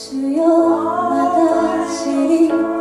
主よ私にく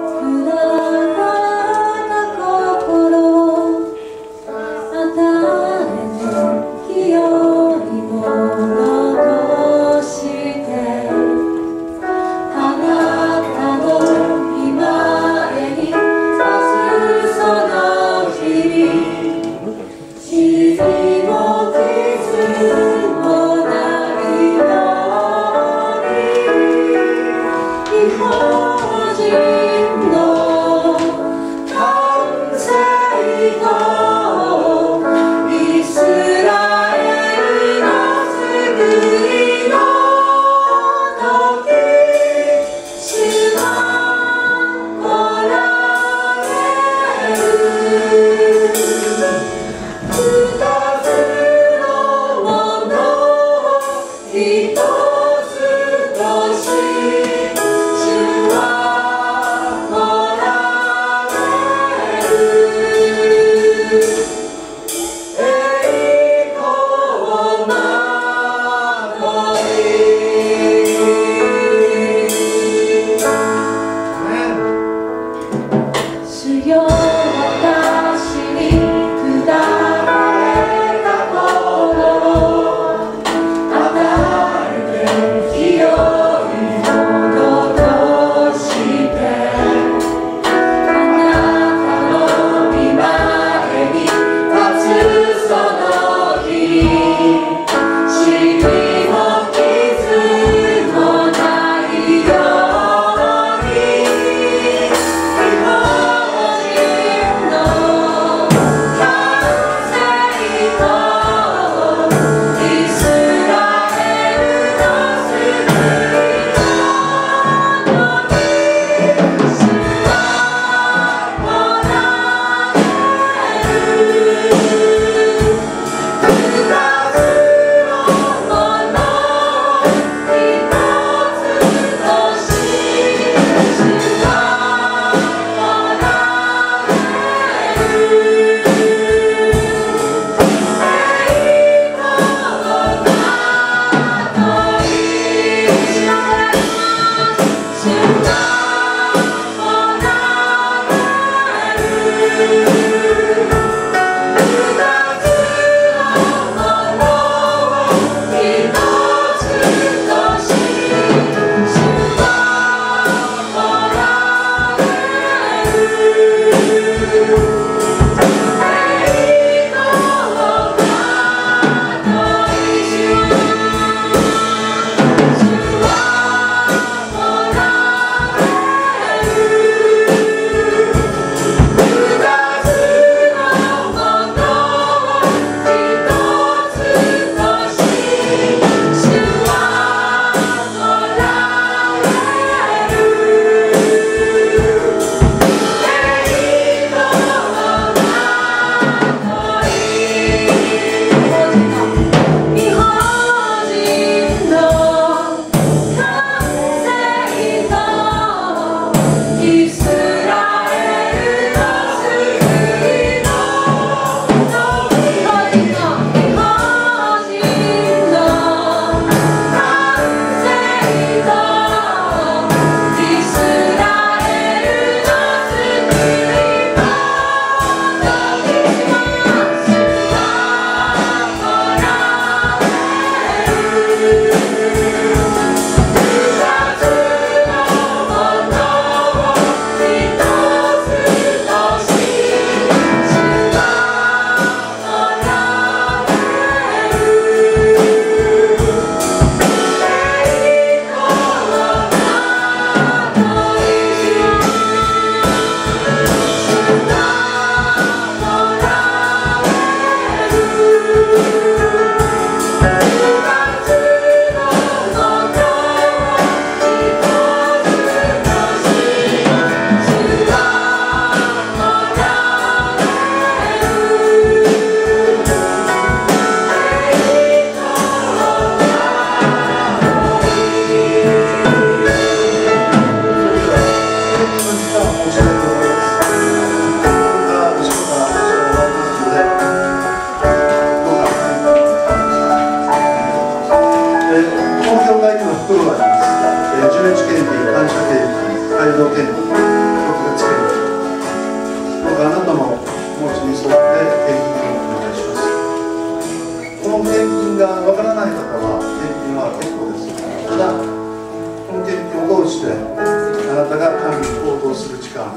わからない方は献金は結構です。ただこの献金を通してあなたが神に行動する時間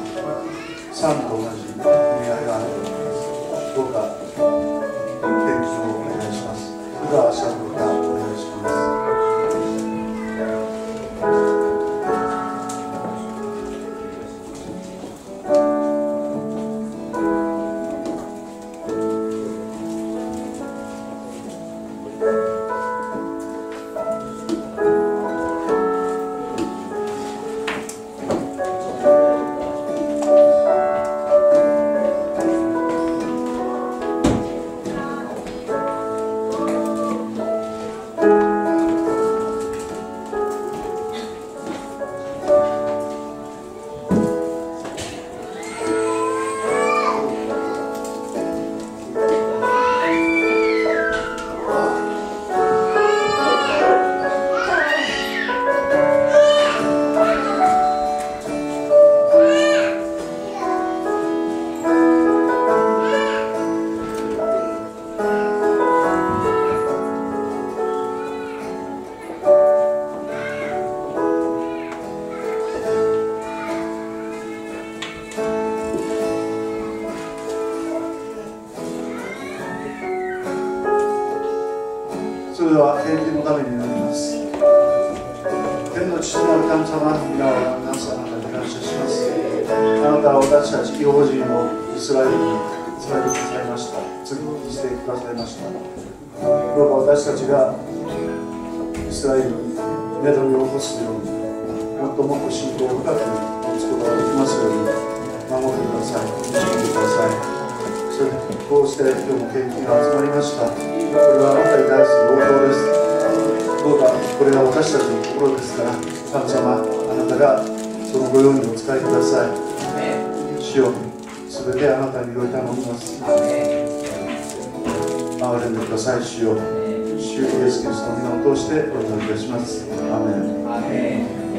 賛と同じ意味合いがある。それは献金のために祈ります。天の父なる神様皆を皆さんあなたに感謝します。あなたは私たち違法人をイスラエルに伝えてくださいました。次にしてくださいました。どうか私たちがイスラエルに目覚めを起こすようにもっともっと信仰を深く持つことができますように守ってください。導いてください。それこうして今日も献金が集まりました。これはあなたに対する応答です。どうかこれが私たちの心ですから神様あなたがそのご用にお使いください。主よすべてあなたにおい頼みます。憐れんでください主よ。主イエス・キリストの皆を通してお祈りいたします。アメン。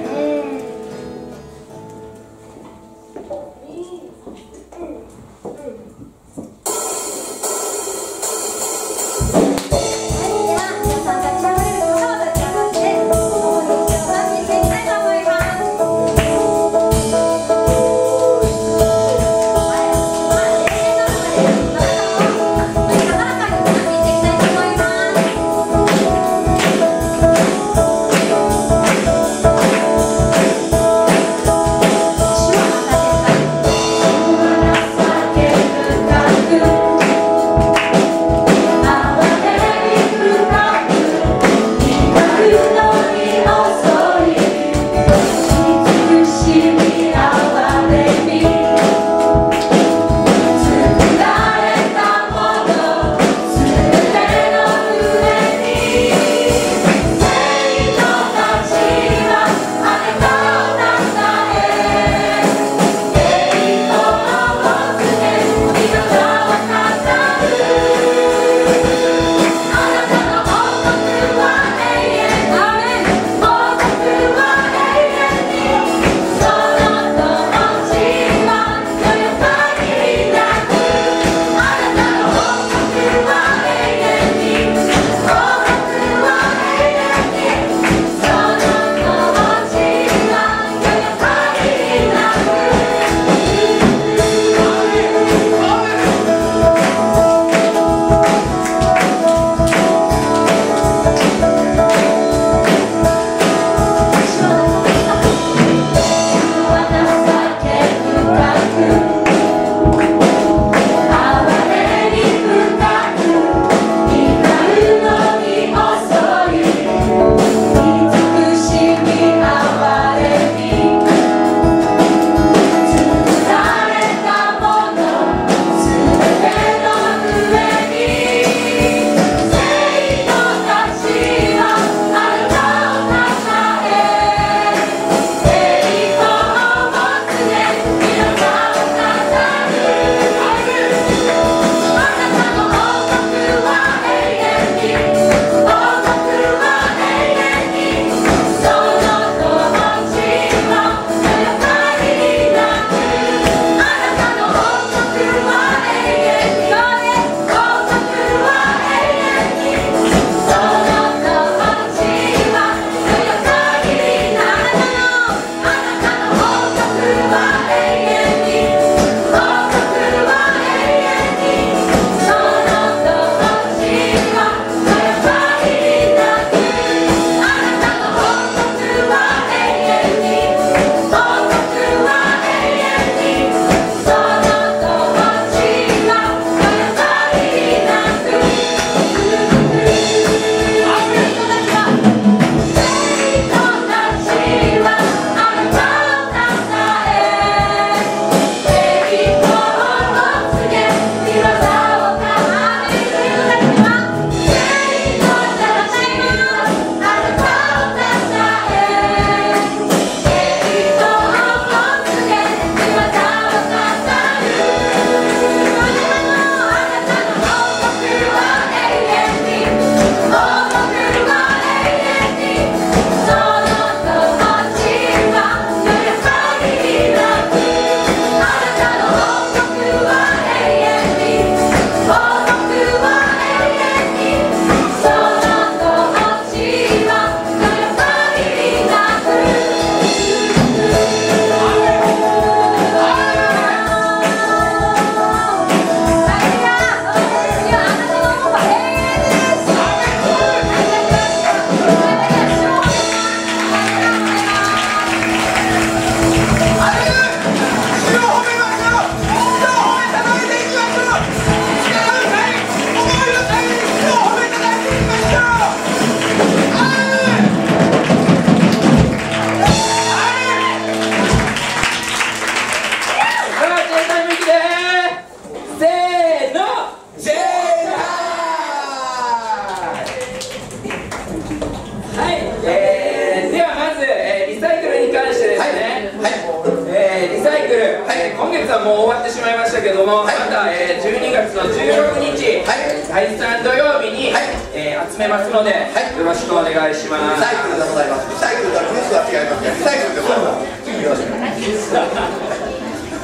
も、また、えー12月の16日、第3土曜日に、えー集めますので、よろしくお願いします。サイクルでございます。リサイクルスは違いますが、リサイクルでございます。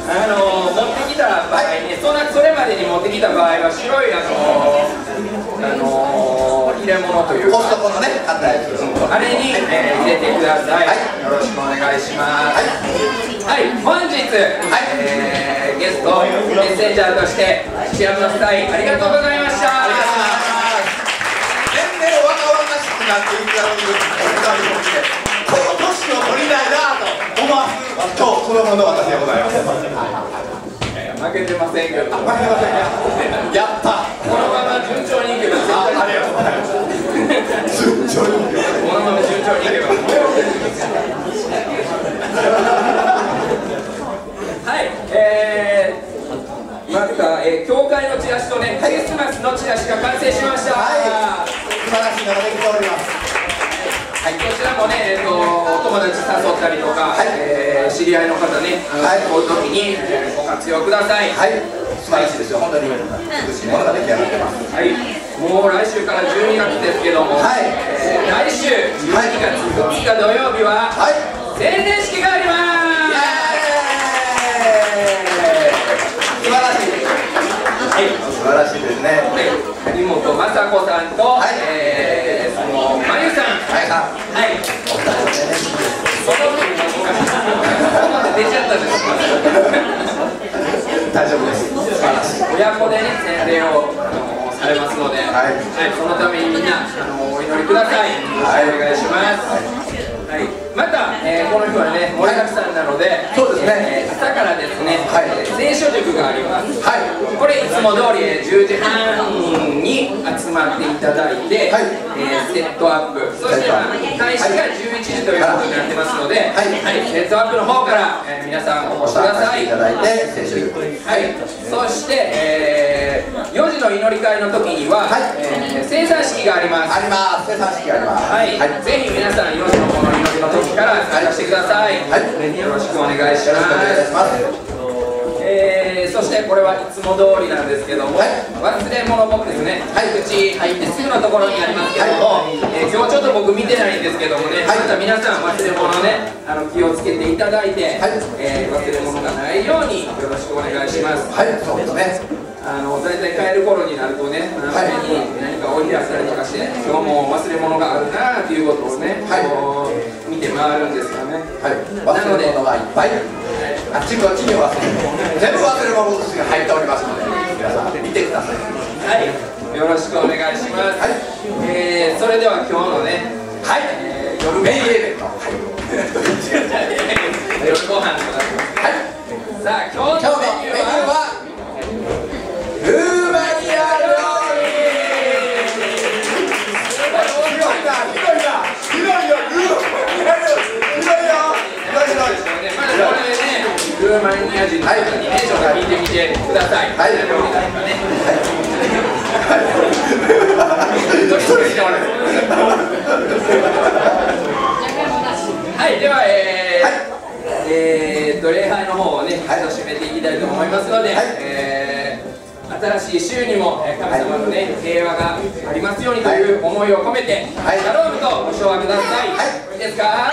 あの持ってきた場合ね、そんなそれまでに持ってきた場合は白いあのあの入れ物というかコストコのね、買ったやつ。あれに、えー入れてください、よろしくお願いします。はい、本日、えーゲストメッセンジャーとしてシアムの夫妻ありがとうございましたありがとうございます。年々若々しくなっていくだろうというお二人を見て、この年を取りたいなと思わす、今日そのもの私でございます。えー負けてませんけどこわかりませんかやったのまま順調にいけばあありがとうございます。順調にこのまま順調にいけば はい、えー、また、えー、教会のチラシとね、クリスマスのチラシが完成しました。はい素晴らしいのができております。はい、こちらもね、えー、とお友達誘ったりとか、えー知り合いの方ね、はいこういう時に、えーご活用ください。はい、素晴らしいですよ。本当に美しいものが出来上がってます。はい、もう来週から12月ですけども、はいえー来週12月2日土曜日は、はい。成年式があります。素晴らしい。はい素晴らしいですね。谷本雅子さんと、はいえーそのまゆさん、はいさん。はい、お二人のね。その時にここまで出ちゃったんです大丈夫です。素晴らしい。親子でね、洗礼をあのされますので、はいそのためにみんなあのお祈りください。はいお願いします。はい、また、えーこの日はね、盛りだくさんなので、そうですね。えー朝からですね、はい。えー聖書塾があります。はい。これいつも通りえー10時半に集まっていただいて、はい。えーセットアップそして、まあ、開始が11時ということになってますので、はい。セットアップの方から、えー皆さんお越しください。いただいて、聖書力。はい、そして、えー4時の祈り会の時には、はい。えー生産式があります。あります。生産式があります。はい、ぜひ皆さん4時のこの祈りの時から参加してください、はいよろしくお願いしまます。すえーそしてこれはいつも通りなんですけども、はい。忘れ物ボックスね、はい。口入ってすぐのところにありますけども、えー今日ちょっと僕見てないんですけどもね、はい。また皆さん忘れ物ねあの気をつけていただいて、はい。えー忘れ物がないようによろしくお願いします。はい、そうですね。あの大体帰る頃になるとね、はい何か置いてあったりとかして、今日も忘れ物があるなっていうことをね、はい見て回るんですよね。はい。忘れ物がいっぱい。あっちこっちに忘れ物。全部忘れ物が入っておりますので、皆さん見てください。はい、よろしくお願いします。はいえーそれでは今日のね、はい。えー夜メインメイベント。はい。夜ご飯とかはい。さあ今日ルーマニア人の方にね、ちょっと聞い。てみてください。はい。料理なんかね。どっちもしてもらうはい、では、えーえーっと礼拝の方をね、はい。締めてい。きたい。と思い。ますので、はい。えー新しい。週にもえー神様のね、平和がありますようにとい。う思い。を込めて、はい。シャロームとご唱和ください。はい。い。い。ですか